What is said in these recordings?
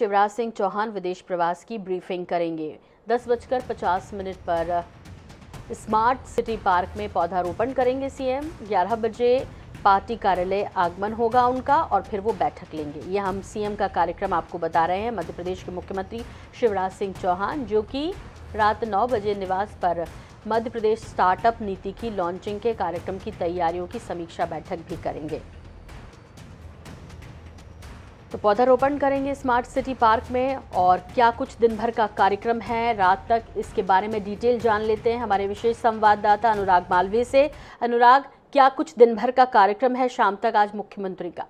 शिवराज सिंह चौहान विदेश प्रवास की ब्रीफिंग करेंगे। दस बजकर पचास मिनट पर स्मार्ट सिटी पार्क में पौधारोपण करेंगे सीएम। 11 बजे पार्टी कार्यालय आगमन होगा उनका और फिर वो बैठक लेंगे। यह हम सीएम का कार्यक्रम आपको बता रहे हैं। मध्य प्रदेश के मुख्यमंत्री शिवराज सिंह चौहान, जो कि रात 9 बजे निवास पर मध्य प्रदेश स्टार्टअप नीति की लॉन्चिंग के कार्यक्रम की तैयारियों की समीक्षा बैठक भी करेंगे। तो पौधारोपण करेंगे स्मार्ट सिटी पार्क में और क्या कुछ दिन भर का कार्यक्रम है? रात तक इसके बारे में डिटेल जान लेते हैं हमारे विशेष संवाददाता अनुराग मालवीय से। अनुराग, क्या कुछ दिन भर का कार्यक्रम है? शाम तक आज मुख्यमंत्री का।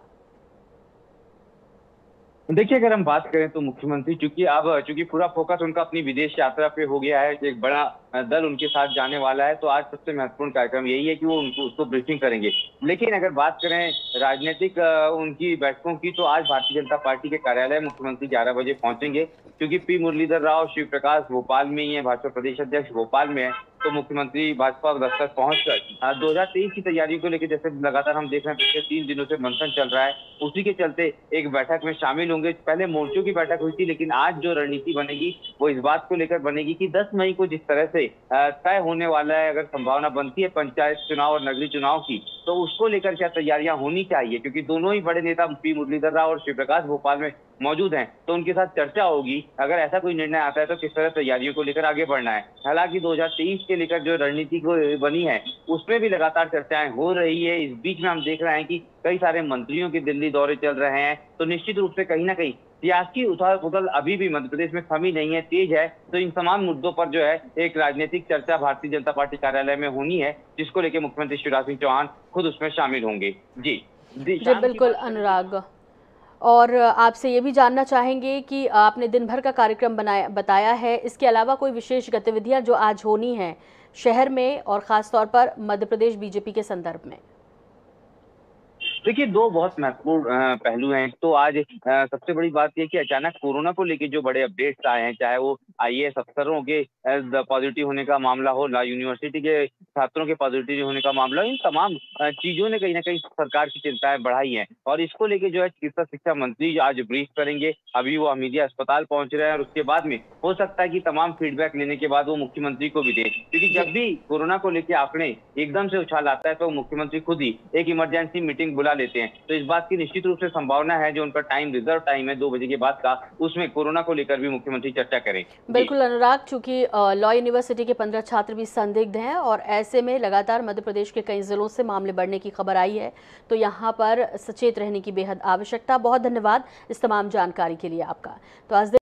देखिए, अगर हम बात करें तो मुख्यमंत्री, चूँकि अब, चूँकि पूरा फोकस उनका अपनी विदेश यात्रा पे हो गया है, एक बड़ा दल उनके साथ जाने वाला है तो आज सबसे महत्वपूर्ण कार्यक्रम यही है कि वो उनको, उसको ब्रीफिंग करेंगे। लेकिन अगर बात करें राजनीतिक उनकी बैठकों की तो आज भारतीय जनता पार्टी के कार्यालय मुख्यमंत्री ग्यारह बजे पहुँचेंगे, क्योंकि पी मुरलीधर राव शिव प्रकाश भोपाल में ही है, भाजपा प्रदेश अध्यक्ष भोपाल में है। तो मुख्यमंत्री भाजपा दफ्तर पहुंचकर दो हज़ार तेईस की तैयारियों को लेकर जैसे लगातार हम देख रहे हैं, पिछले तीन दिनों से मंथन चल रहा है। उसी के चलते एक बैठक में शामिल होंगे। पहले मोर्चों की बैठक हुई थी, लेकिन आज जो रणनीति बनेगी, वो इस बात को लेकर बनेगी कि 10 मई को जिस तरह से तय होने वाला है, अगर संभावना बनती है पंचायत चुनाव और नगरीय चुनाव की तो उसको लेकर क्या तैयारियाँ होनी चाहिए? क्योंकि दोनों ही बड़े नेता पी मुरलीधर राव और शिव प्रकाश भोपाल में मौजूद हैं तो उनके साथ चर्चा होगी। अगर ऐसा कोई निर्णय आता है तो किस तरह तैयारियों को लेकर आगे बढ़ना है? हालाँकि 2023 के लेकर जो रणनीति को बनी है उसमें भी लगातार चर्चाएँ हो रही है। इस बीच में हम देख रहे हैं कि कई सारे मंत्रियों के दिल्ली दौरे चल रहे हैं तो निश्चित रूप से कहीं ना कहीं सियासी उथल पुथल अभी भी मध्य प्रदेश में थमी नहीं है तेज है। तो इन तमाम मुद्दों पर जो है एक राजनीतिक चर्चा भारतीय जनता पार्टी कार्यालय में होनी है जिसको लेकर मुख्यमंत्री शिवराज सिंह चौहान खुद उसमें शामिल होंगे। जी, जी बिल्कुल अनुराग। और आपसे ये भी जानना चाहेंगे कि आपने दिन भर का कार्यक्रम बनाया, बताया है। इसके अलावा कोई विशेष गतिविधियाँ जो आज होनी हैं शहर में और ख़ास तौर पर मध्य प्रदेश बीजेपी के संदर्भ में। देखिए, दो बहुत महत्वपूर्ण पहलू हैं। तो आज सबसे बड़ी बात यह कि अचानक कोरोना को लेकर जो बड़े अपडेट्स आए हैं, चाहे वो आईएएस अफसरों के पॉजिटिव होने का मामला हो यूनिवर्सिटी के छात्रों के पॉजिटिव होने का मामला इन तमाम चीज़ों ने कहीं ना कहीं सरकार की चिंताएँ बढ़ाई हैं। और इसको लेके जो है चिकित्सा शिक्षा मंत्री आज ब्रीफ करेंगे। अभी वो हमीदिया अस्पताल पहुँच रहे हैं और उसके बाद में हो सकता है कि तमाम फीडबैक लेने के बाद वो मुख्यमंत्री को भी दे। क्योंकि जब भी कोरोना को लेकर आंकड़े एकदम से उछाल आता है तो मुख्यमंत्री खुद ही एक इमरजेंसी मीटिंग बुला लेते हैं। तो इस बात की निश्चित रूप से संभावना है जो उनका टाइम रिज़र्व टाइम है, दो बजे के बाद का, उसमें कोरोना को लेकर भी मुख्यमंत्री चर्चा करें। बिल्कुल, अनुराग, चूँकि लॉ यूनिवर्सिटी के पंद्रह छात्र भी संदिग्ध हैं और ऐसे में लगातार मध्य प्रदेश के कई जिलों से मामले बढ़ने की खबर आई है तो यहाँ पर सचेत रहने की बेहद आवश्यकता। बहुत धन्यवाद इस तमाम जानकारी के लिए आपका। तो आज